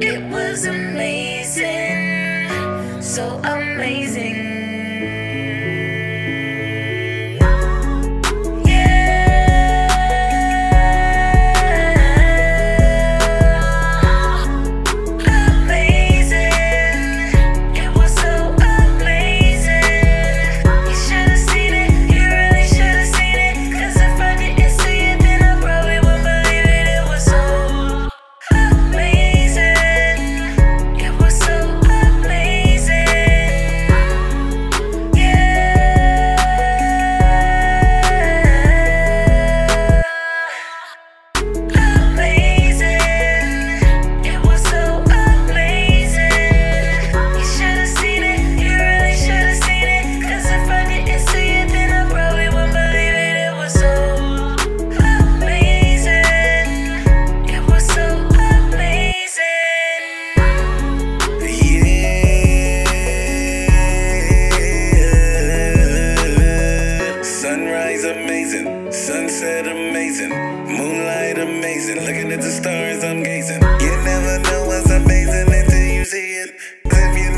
It was amazing. Moonlight amazing. Looking at the stars, I'm gazing. You never know what's amazing until you see it. If you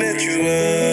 that you are.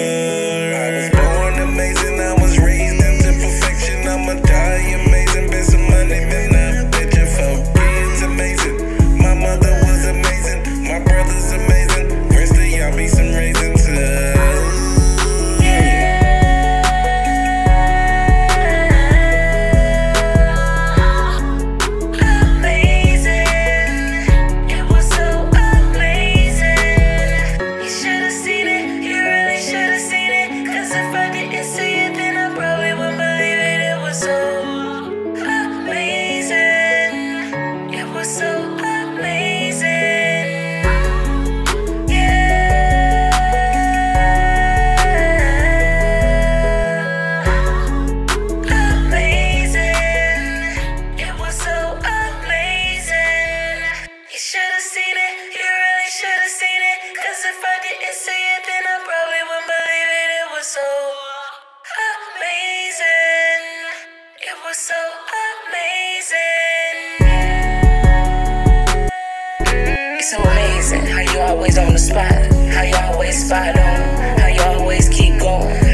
How you always on the spot? How you always spot on? How you always keep going?